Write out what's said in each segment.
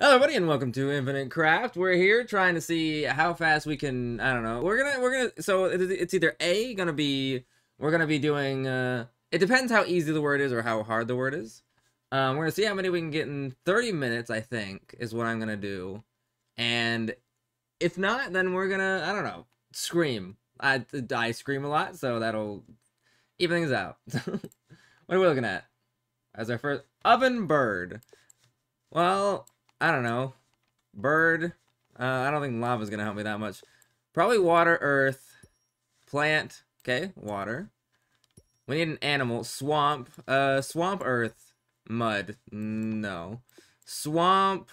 Hello, everybody, and welcome to Infinite Craft. We're here trying to see how fast we can. I don't know. We're gonna, we're gonna. So it's either a gonna be, we're gonna be doing. uh It depends how easy the word is or how hard the word is. Um, we're gonna see how many we can get in 30 minutes. I think is what I'm gonna do, and if not, then we're gonna. I don't know. Scream. I I scream a lot, so that'll even things out. what are we looking at? As our first oven bird. Well, I don't know. Bird. Uh, I don't think lava's gonna help me that much. Probably water, earth, plant. Okay, water. We need an animal. Swamp. Uh, swamp, earth, mud. No. Swamp,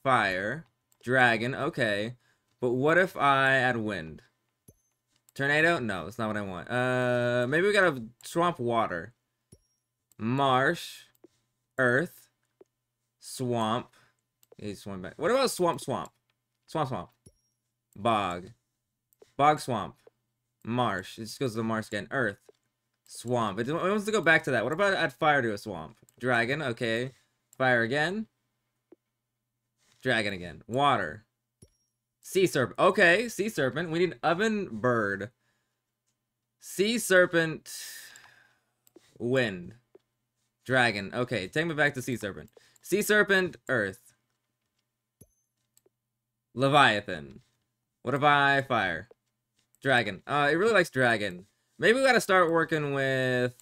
fire, dragon. Okay. But what if I add wind? Tornado? No, that's not what I want. Uh, maybe we got a swamp water. Marsh, earth, swamp, He's swimming back. What about swamp swamp? Swamp swamp. Bog. Bog swamp. Marsh. It just goes to the marsh again. Earth. Swamp. It wants to go back to that. What about add fire to a swamp? Dragon. Okay. Fire again. Dragon again. Water. Sea serpent. Okay. Sea serpent. We need oven bird. Sea serpent. Wind. Dragon. Okay. Take me back to sea serpent. Sea serpent. Earth. Leviathan. What if I fire? Dragon. Uh, it really likes dragon. Maybe we gotta start working with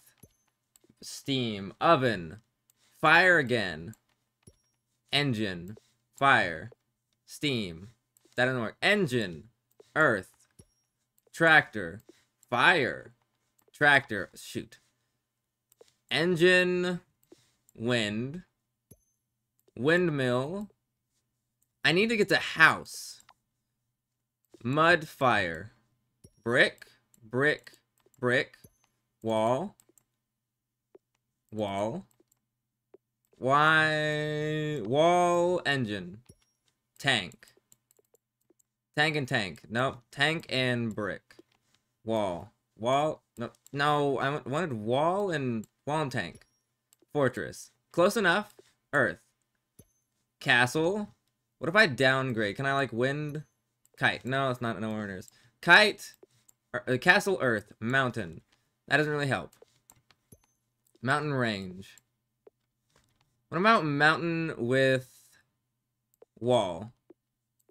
steam. Oven. Fire again. Engine. Fire. Steam. That didn't work. Engine. Earth. Tractor. Fire. Tractor. Shoot. Engine. Wind. Windmill. I need to get to house. Mud fire. Brick. Brick. Brick. Wall. Wall. Why? Wall engine. Tank. Tank and tank. Nope. Tank and brick. Wall. Wall. No. No. I wanted wall and wall and tank. Fortress. Close enough. Earth. Castle. What if I downgrade? Can I like wind? Kite. No, it's not no earners. Kite. Uh, castle Earth. Mountain. That doesn't really help. Mountain range. What about mountain with wall?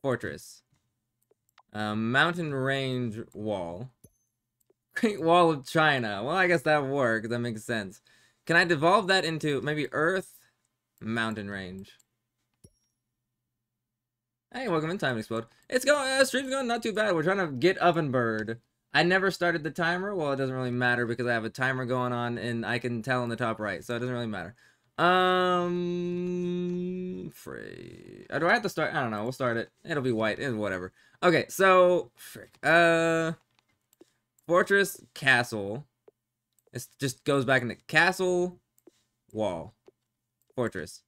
Fortress. Uh, mountain range wall. Great Wall of China. Well, I guess that works. That makes sense. Can I devolve that into maybe Earth? Mountain range. Hey, welcome in Time Explode. It's going, uh, stream's going not too bad. We're trying to get Oven Bird. I never started the timer. Well, it doesn't really matter because I have a timer going on and I can tell in the top right, so it doesn't really matter. Um, free. Uh, do I have to start? I don't know. We'll start it. It'll be white. and whatever. Okay, so, frick. Uh, fortress, castle. It just goes back into castle, wall, fortress,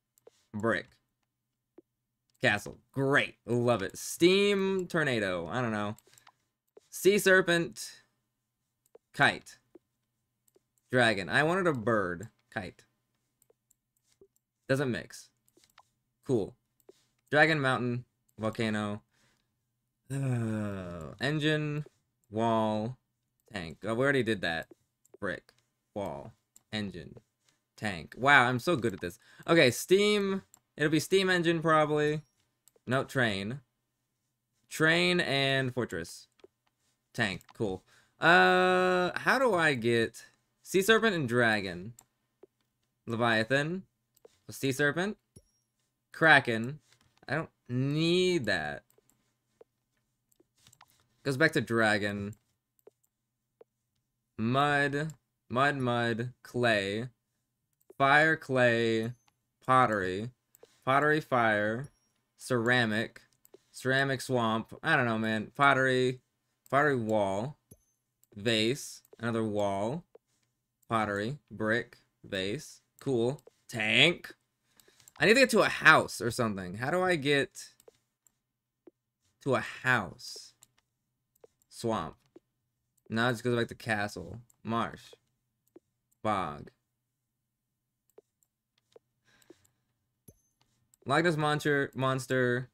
brick. Castle. Great. Love it. Steam Tornado. I don't know. Sea Serpent. Kite. Dragon. I wanted a bird. Kite. Doesn't mix. Cool. Dragon Mountain. Volcano. Uh, engine. Wall. Tank. Oh, we already did that. Brick. Wall. Engine. Tank. Wow, I'm so good at this. Okay, Steam. It'll be Steam Engine probably. No, train. Train and fortress. Tank. Cool. Uh, how do I get sea serpent and dragon? Leviathan. Sea serpent. Kraken. I don't need that. Goes back to dragon. Mud. Mud, mud. Clay. Fire, clay. Pottery. Pottery, fire ceramic, ceramic swamp. I don't know, man. Pottery, pottery wall, vase, another wall, pottery, brick, vase. Cool. Tank. I need to get to a house or something. How do I get to a house? Swamp. Now it just goes back to castle. Marsh. Bog. Loch Ness Monster, Monster,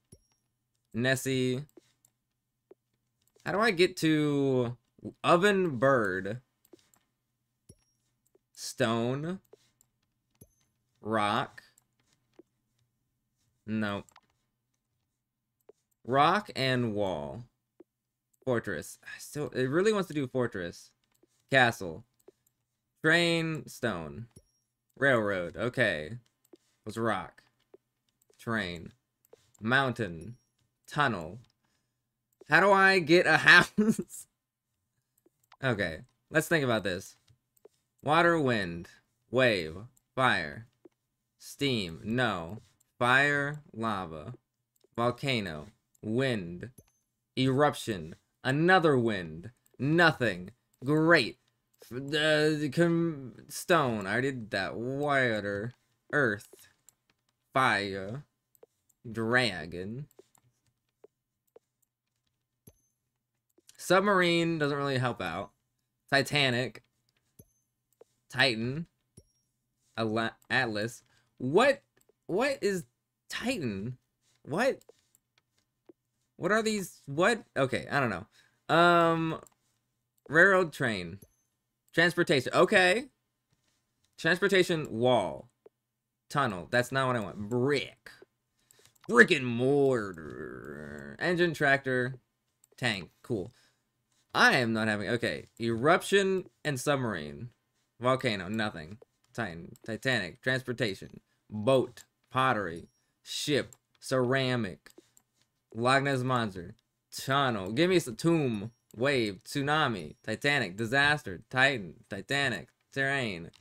Nessie. How do I get to Oven Bird? Stone. Rock. No. Rock and wall. Fortress. I still, it really wants to do fortress. Castle. Train, stone. Railroad. Okay. Was rock. Train. Mountain. Tunnel. How do I get a house? okay. Let's think about this. Water, wind. Wave. Fire. Steam. No. Fire, lava. Volcano. Wind. Eruption. Another wind. Nothing. Great. Uh, stone. I did that. Water. Earth. Fire. Dragon. Submarine doesn't really help out. Titanic. Titan. Atlas. What? What is Titan? What? What are these? What? Okay, I don't know. Um, railroad train. Transportation. Okay. Transportation wall. Tunnel. That's not what I want. Brick. And mortar. Engine, tractor, tank. Cool. I am not having... Okay. Eruption and submarine. Volcano. Nothing. Titan. Titanic. Transportation. Boat. Pottery. Ship. Ceramic. Loch Ness Monster. Tunnel. Give me some tomb. Wave, tsunami, Titanic, disaster, Titan, Titanic, terrain.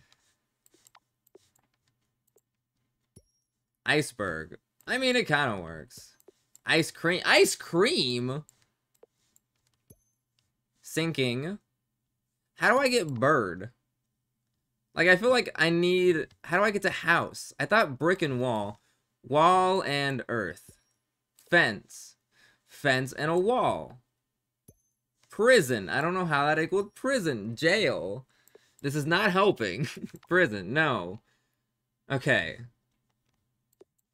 Iceberg. I mean, it kind of works. Ice cream. Ice cream? Sinking. How do I get bird? Like, I feel like I need... How do I get to house? I thought brick and wall. Wall and earth. Fence. Fence and a wall. Prison. I don't know how that equals prison. Jail. This is not helping. prison. No. Okay.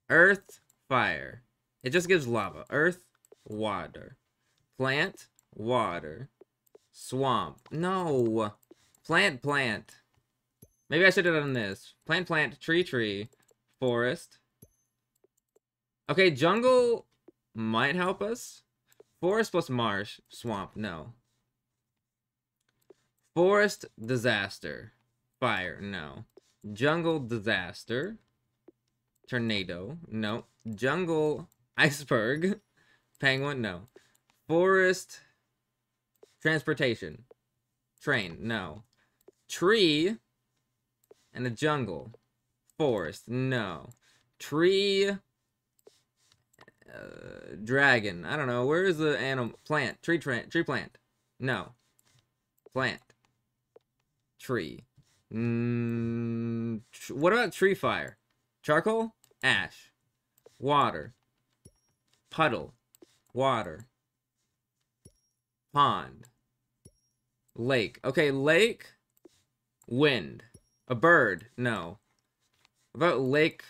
Earth, fire. It just gives lava. Earth, water. Plant, water. Swamp. No. Plant, plant. Maybe I should have done this. Plant, plant, tree, tree. Forest. Okay, jungle might help us. Forest plus marsh. Swamp. No. Forest disaster. Fire. No. Jungle disaster. Tornado. No. Jungle iceberg. Penguin. No. Forest transportation. Train. No. Tree and a jungle. Forest. No. Tree uh, dragon. I don't know. Where is the animal? Plant. Tree, tree plant. No. Plant. Tree. Mm, tr what about tree fire? Charcoal? Ash. Water. Puddle. Water. Pond. Lake. Okay, lake. Wind. A bird. No. About lake?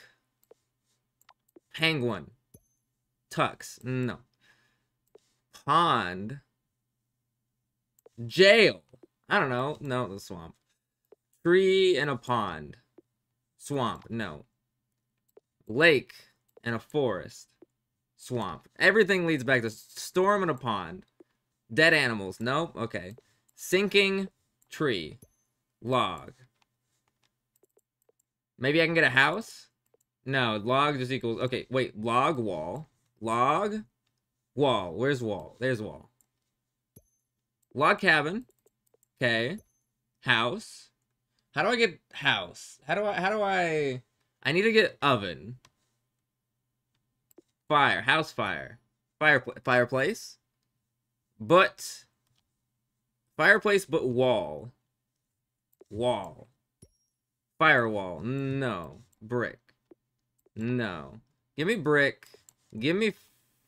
Penguin. Tux. No. Pond. Jail. I don't know. No, the swamp. Tree and a pond. Swamp. No. Lake and a forest. Swamp. Everything leads back to storm and a pond. Dead animals. Nope. Okay. Sinking tree. Log. Maybe I can get a house? No, log just equals... Okay, wait. Log wall. Log. Wall. Where's wall? There's wall. Log cabin. Okay. House. How do I get house? How do I, how do I... I need to get oven. Fire. House fire. Fire, fireplace. But... Fireplace, but wall. Wall. Firewall. No. Brick. No. Give me brick. Give me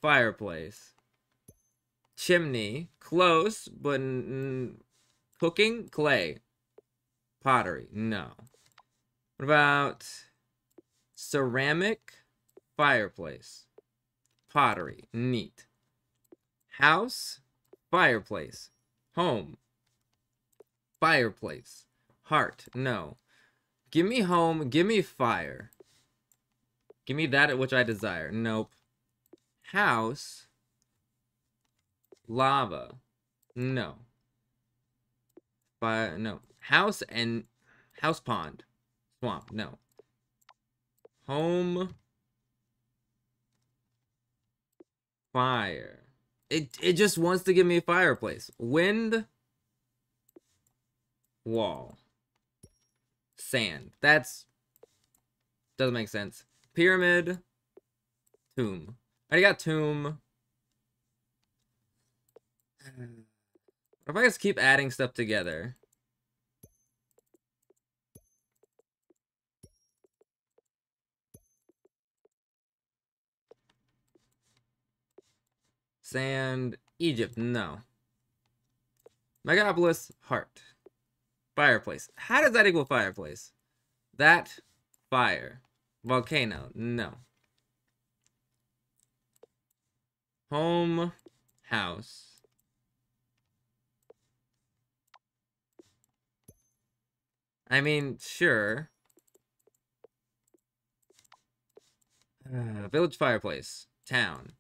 fireplace. Chimney. Close, but cooking? Clay. Pottery. No. What about ceramic? fireplace. Pottery, neat. House, fireplace. Home, fireplace. Heart, no. Give me home, give me fire. Give me that which I desire. Nope. House, lava. No. Fire, no. House and house pond. Swamp, no. Home, fire. It it just wants to give me a fireplace. Wind, wall, sand. That's doesn't make sense. Pyramid, tomb. I got tomb. If I just keep adding stuff together? Sand, Egypt, no. Megapolis, heart. Fireplace. How does that equal fireplace? That, fire. Volcano, no. Home, house. I mean, sure. Uh, village fireplace. Town.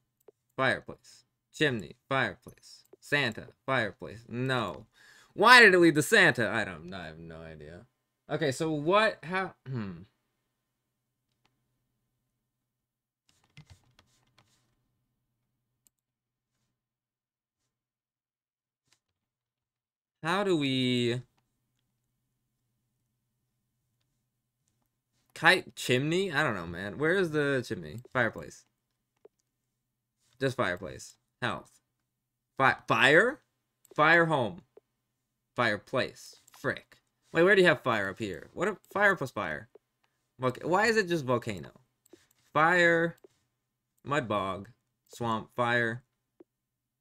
Fireplace. Chimney. Fireplace. Santa. Fireplace. No. Why did it lead to Santa? I don't I have no idea. Okay, so what how hmm. How do we Kite chimney? I don't know, man. Where is the chimney? Fireplace. Just fireplace. Health. Fi fire? Fire home. Fireplace. Frick. Wait, where do you have fire up here? What a fire plus fire? Why is it just volcano? Fire. Mud bog. Swamp. Fire.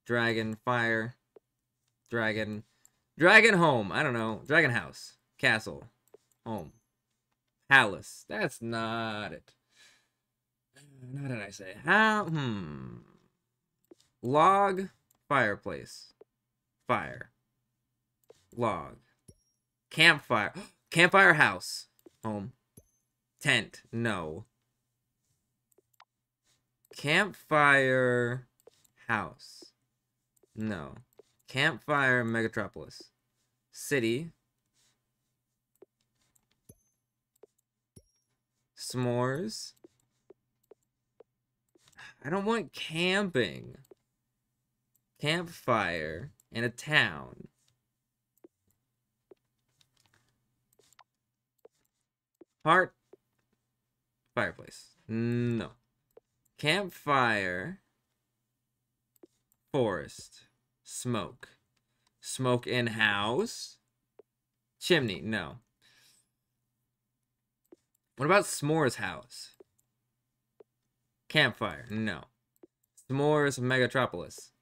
Dragon. Fire. Dragon. Dragon home. I don't know. Dragon house. Castle. Home. Palace. That's not it. What did I say? How? Hmm. Log. Fireplace. Fire. Log. Campfire. Campfire house. Home. Tent. No. Campfire house. No. Campfire Megatropolis. City. S'mores. I don't want camping. Campfire in a town. Heart. Fireplace. No. Campfire. Forest. Smoke. Smoke in house. Chimney. No. What about S'mores house? Campfire. No. S'mores Megatropolis.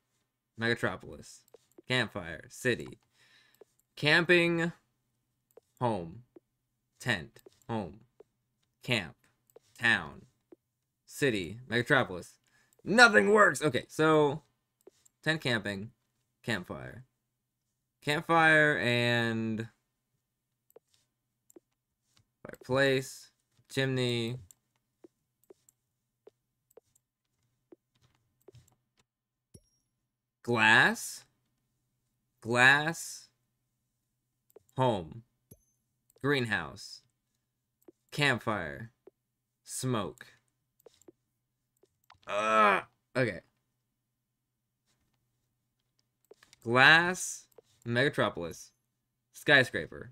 Megatropolis. Campfire. City. Camping. Home. Tent. Home. Camp. Town. City. Megatropolis. Nothing works! Okay, so... Tent camping. Campfire. Campfire and... Fireplace. Chimney. Glass. Glass. Home. Greenhouse. Campfire. Smoke. Uh, okay. Glass. Megatropolis. Skyscraper.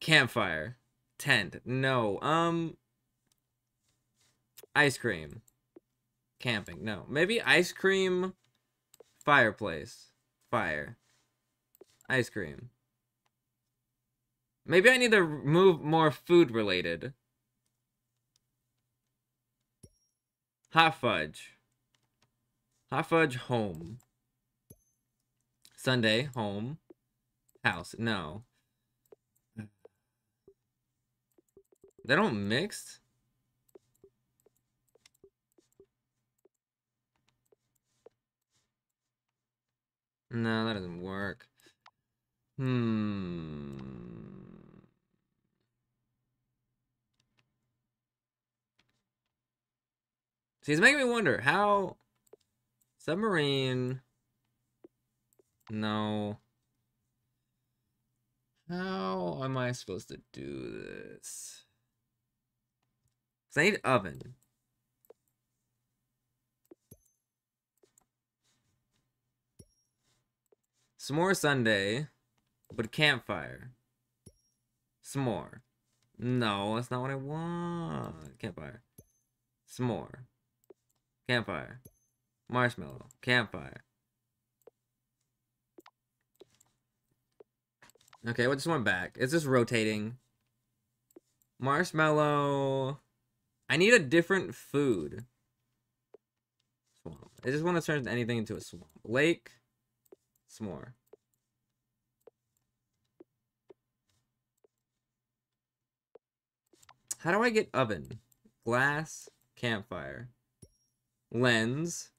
Campfire. Tent. No. Um. Ice cream. Camping. No. Maybe ice cream. Fireplace. Fire. Ice cream. Maybe I need to move more food related. Hot fudge. Hot fudge home. Sundae home. House. No. They don't mix? No, that doesn't work. Hmm. See, it's making me wonder how submarine. No. How am I supposed to do this? Cause I need oven. S'more Sundae, but campfire. S'more. No, that's not what I want. Campfire. S'more. Campfire. Marshmallow. Campfire. Okay, what just went back? It's just rotating. Marshmallow. I need a different food. Swamp. I just want to turn anything into a swamp. Lake. S'more. How do I get oven? Glass. Campfire. Lens.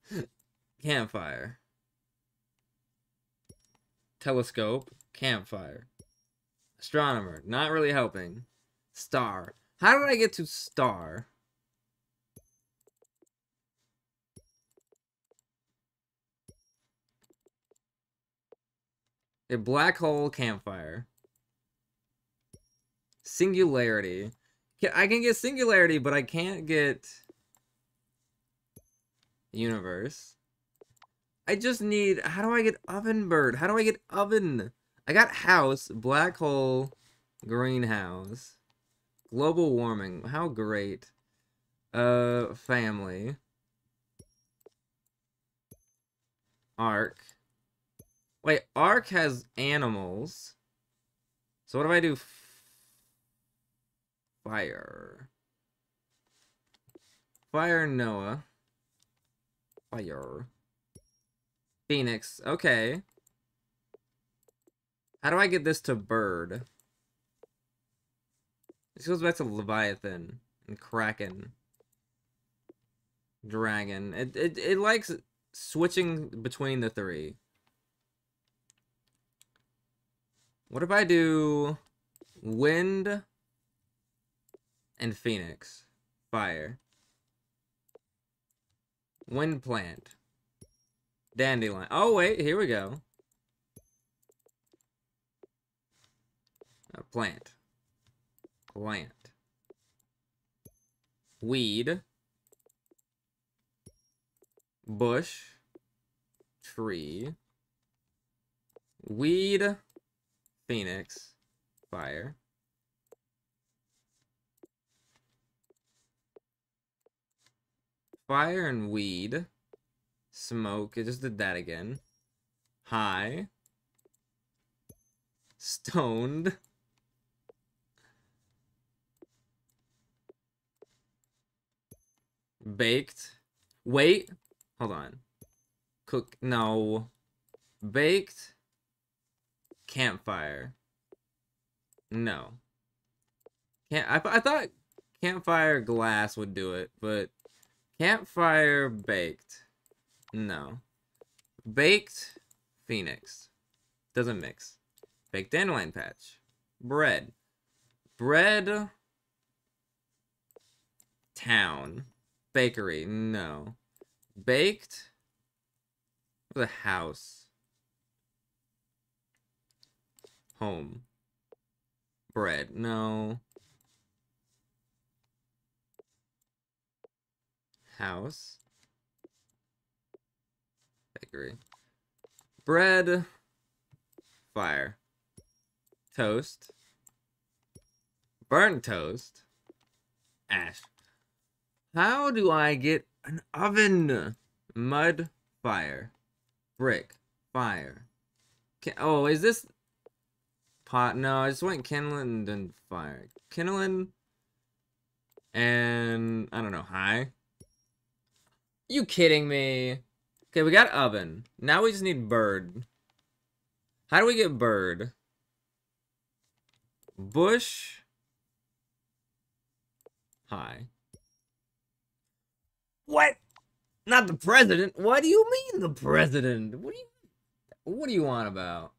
Campfire. Telescope. Campfire. Astronomer. Not really helping. Star. How did I get to star? A black hole campfire. Singularity. I can get singularity, but I can't get universe. I just need... How do I get oven bird? How do I get oven? I got house, black hole, greenhouse, global warming. How great. Uh, family. Ark. Wait, Ark has animals. So what if I do fire? Fire Noah. Fire. Phoenix. Okay. How do I get this to bird? This goes back to Leviathan and Kraken. Dragon. It, it, it likes switching between the three. What if I do wind and phoenix? Fire. Wind plant. Dandelion. Oh, wait. Here we go. A plant. Plant. Weed. Bush. Tree. Weed. Phoenix. Fire. Fire and weed. Smoke. It just did that again. High. Stoned. Baked. Wait. Hold on. Cook. No. Baked. Campfire. No. Can't. I, I thought campfire glass would do it, but campfire baked. No. Baked phoenix. Doesn't mix. Baked dandelion patch. Bread. Bread. Town. Bakery. No. Baked. The house. Home. Bread. No. House. Bakery. Bread. Fire. Toast. Burnt toast. Ash. How do I get an oven? Mud. Fire. Brick. Fire. Can oh, is this pot. No, I just went kindling and fire. Kindling and I don't know, high. You kidding me? Okay, we got oven. Now we just need bird. How do we get bird? Bush. High. What? Not the president. What do you mean the president? What do you What do you want about?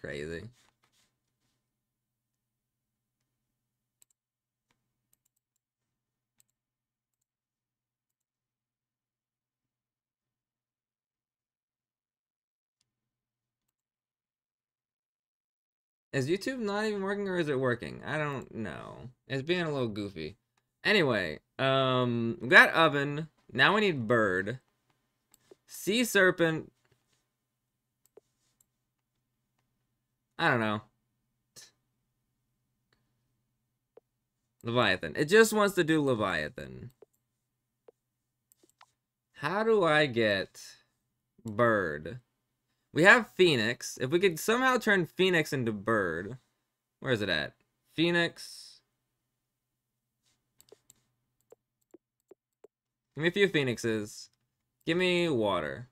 Crazy. Is YouTube not even working or is it working? I don't know. It's being a little goofy. Anyway, um, we got oven. Now we need bird. Sea serpent. I don't know. Leviathan. It just wants to do Leviathan. How do I get bird? We have Phoenix. If we could somehow turn Phoenix into bird. Where is it at? Phoenix. Give me a few phoenixes. Give me water.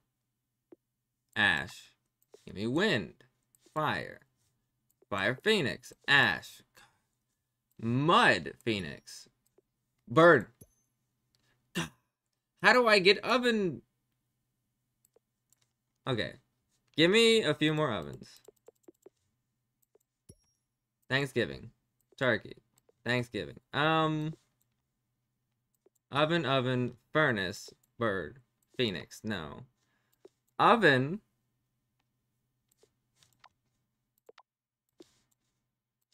Ash. Give me wind. Fire. Fire phoenix. Ash. Mud phoenix. Bird. How do I get oven? Okay. Give me a few more ovens. Thanksgiving. Turkey. Thanksgiving. Um. Oven, oven, furnace, bird, phoenix. No. Oven.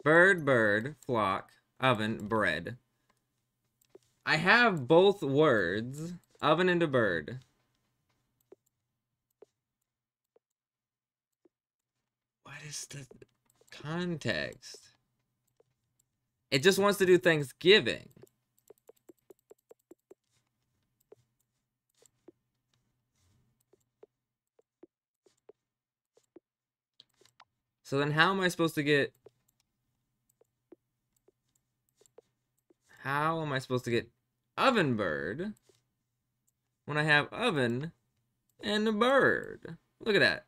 Bird, bird, flock, oven, bread. I have both words. Oven and a bird. What is the context? It just wants to do Thanksgiving. So then how am I supposed to get... How am I supposed to get oven bird when I have oven and a bird? Look at that.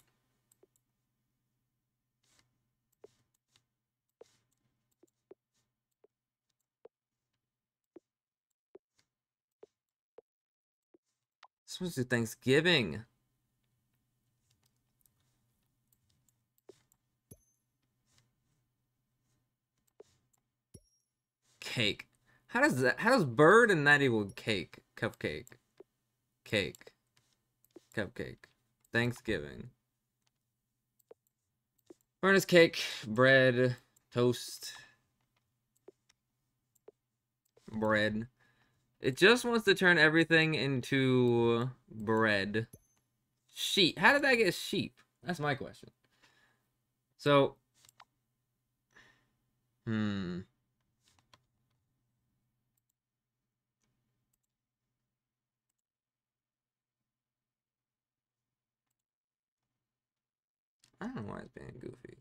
supposed to Thanksgiving. Cake. How does that? How does bird and that equal cake? Cupcake. Cake. Cupcake. Thanksgiving. Furnace cake, bread, toast, bread. It just wants to turn everything into bread. Sheep. How did that get sheep? That's my question. So, hmm. I don't know why it's being goofy.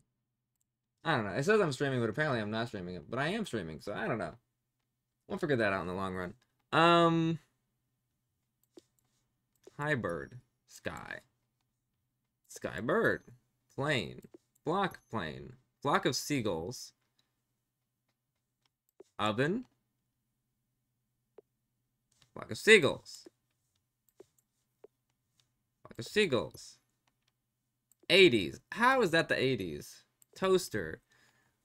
I don't know. It says I'm streaming, but apparently I'm not streaming it. But I am streaming, so I don't know. We'll figure that out in the long run. Um. High bird. Sky. Sky bird. Plane. block plane. Flock of seagulls. Oven. Flock of seagulls. Flock of seagulls. 80s. How is that the 80s? Toaster.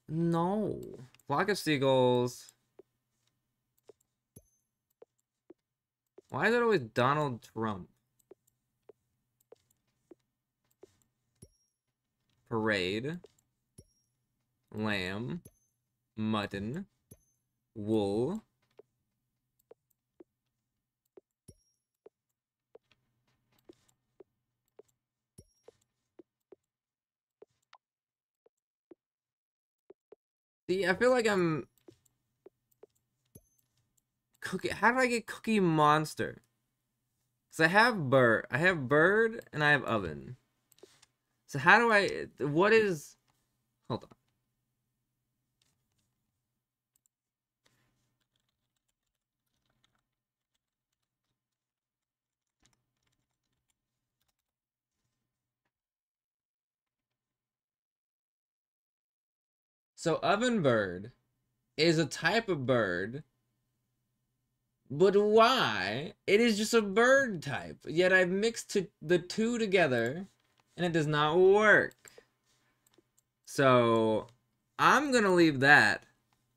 No. Flock of seagulls. Why is it always Donald Trump? Parade. Lamb. Mutton. Wool. See, I feel like I'm Cookie. How did I get Cookie Monster? Because I have bird. I have bird and I have oven. So how do I? What is? Hold on. So oven bird is a type of bird But why? It is just a bird type. Yet I've mixed the two together and it does not work. So I'm going to leave that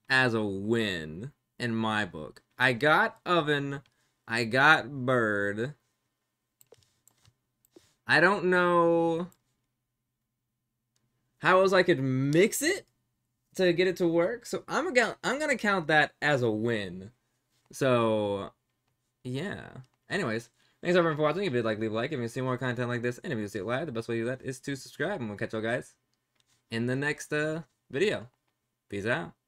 as a win in my book. I got oven. I got bird. I don't know how else I could mix it to get it to work. So I'm gonna I'm gonna count that as a win. So yeah. Anyways, thanks everyone for watching. If you'd like, leave a like. If you see more content like this, and if you see it live, the best way to do that is to subscribe. And we'll catch y'all guys in the next uh, video. Peace out.